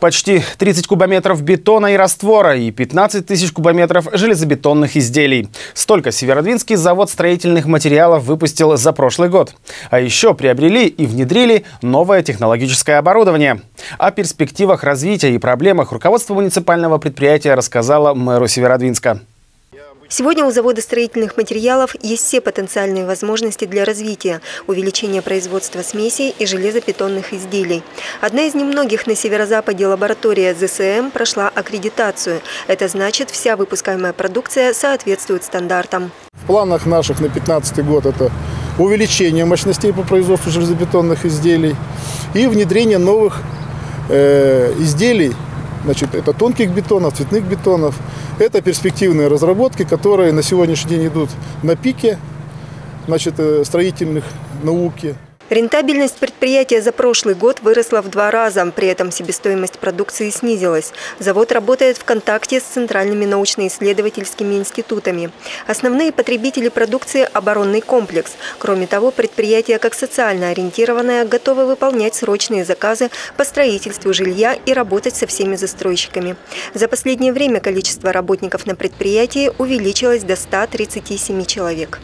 Почти 30 кубометров бетона и раствора и 15 тысяч кубометров железобетонных изделий. Столько Северодвинский завод строительных материалов выпустил за прошлый год. А еще приобрели и внедрили новое технологическое оборудование. О перспективах развития и проблемах руководство муниципального предприятия рассказала мэру Северодвинска. Сегодня у завода строительных материалов есть все потенциальные возможности для развития, увеличения производства смесей и железобетонных изделий. Одна из немногих на северо-западе лаборатория ЗСМ прошла аккредитацию. Это значит, вся выпускаемая продукция соответствует стандартам. В планах наших на 2015 год это увеличение мощностей по производству железобетонных изделий и внедрение новых э, изделий Значит, это тонких бетонов, цветных бетонов. Это перспективные разработки, которые на сегодняшний день идут на пике значит, э, строительных науки. Рентабельность предприятия за прошлый год выросла в два раза, при этом себестоимость продукции снизилась. Завод работает в контакте с центральными научно-исследовательскими институтами. Основные потребители продукции – оборонный комплекс. Кроме того, предприятие, как социально ориентированное, готово выполнять срочные заказы по строительству жилья и работать со всеми застройщиками. За последнее время количество работников на предприятии увеличилось до 137 человек.